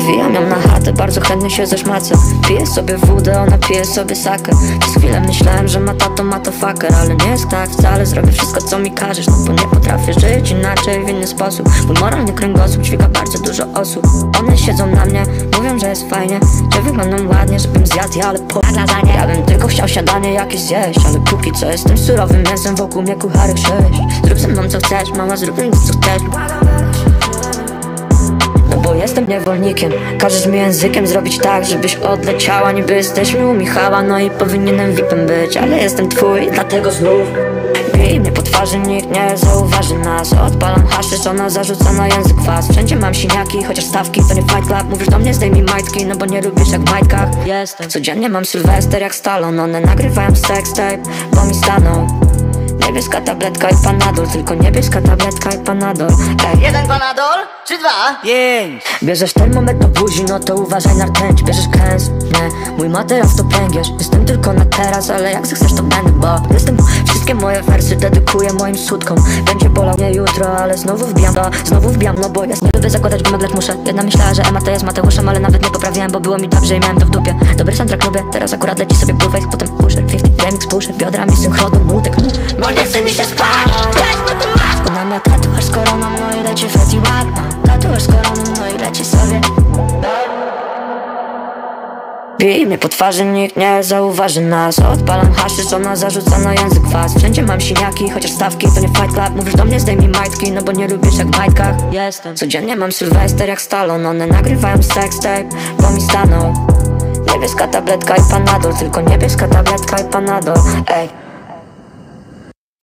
Zawijam ją na chatę, bardzo chętnie się zeszmacę. Piję sobie wódę, ona pije sobie sakę. Przez chwilę myślałem, że ma tato, ma to fucker Ale nie jest tak wcale, zrobię wszystko co mi każesz No bo nie potrafię żyć inaczej, w inny sposób. Mój moralny kręgosłup dźwiga bardzo dużo osób. One siedzą na mnie, mówią, że jest fajnie Że wyglądam ładnie, żebym zjadł ale po lasagne Ja bym tylko chciał śniadanie jakieś zjeść Ale póki co jestem surowym mięsem, wokół mnie kucharek sześć. Zrób ze mną co chcesz, mama zrób mi co chcesz bo jestem niewolnikiem. Każesz mi językiem zrobić tak, żebyś odleciała. Niby jesteśmy u Michała, no i powinienem VIPem być Ale jestem twój, dlatego znów Bij mnie po twarzy, nikt nie zauważy nas. Odpalam haszysz, ona zarzuca na język kwas Wszędzie mam siniaki, chociaż stawki to nie fight club. Mówisz do mnie zdejmij majtki, no bo nie lubisz jak w majtkach. Jestem. Codziennie mam sylwester jak Stallone. One nagrywają sextape, bo mi staną Niebieska tabletka i panadol Tylko niebieska tabletka i panadol Ej, Jeden panadol, czy dwa? Pięć. Bierzesz termometr do buzi, no to uważaj na rtęć Bierzesz kęs, nie, mój materiał to pręgierz Jestem tylko na teraz, ale jak zechcesz to będę, bo Jestem, wszystkie moje wersy dedykuję moim sutkom Będzie bolał mnie jutro, ale znowu wbijam to Znowu wbijam, no bo ja nie lubię zakładać gumek, lecz muszę. Jedna myślała, że Ema to jest Mateuszem, ale nawet nie poprawiałem Bo było mi dobrze i miałem to w dupie. Dobry soundtrack lubię, teraz akurat leci sobie Blueface Potem pusher, 50 remix, pusher, biodrami synchroną nutek Bo nie chce mi się spać. Ona ma tatuaż z koroną, no i leci Fetty Wap Tatuaż z koroną, no i leci sobie. Bij mnie po twarzy, nikt nie zauważy nas. Odpalam haszysz, ona zarzuca na język kwas Wszędzie mam siniaki, chociaż stawki to nie fight club. Mówisz do mnie zdejmij majtki, no bo nie lubisz jak w majtkach. Jestem. Codziennie mam sylwester jak Stallone One nagrywają sextape, bo mi staną Niebieska tabletka i panadol Tylko niebieska tabletka i panadol Ej